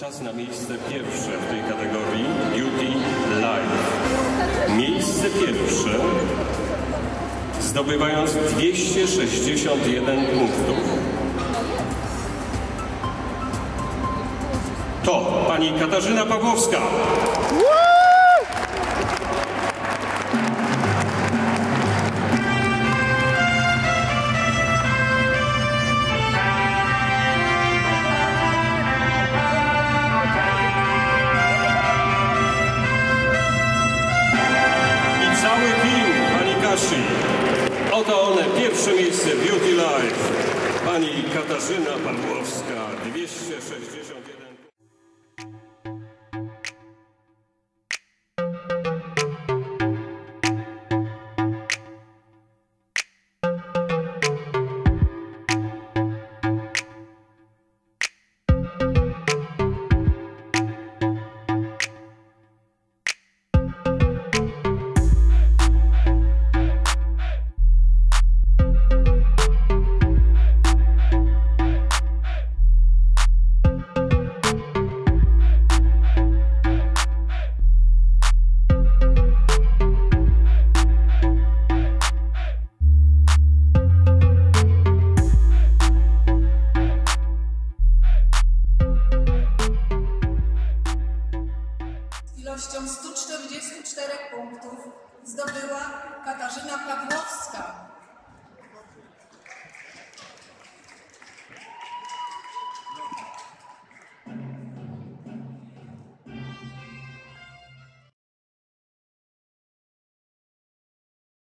Czas na miejsce pierwsze w tej kategorii Beauty Life. Miejsce pierwsze zdobywając 261 punktów. To pani Katarzyna Pawłowska. Kasi. Oto one, pierwsze miejsce Beauty Life. Pani Katarzyna Pawłowska, 261. ilością 144 punktów zdobyła Katarzyna Pawłowska.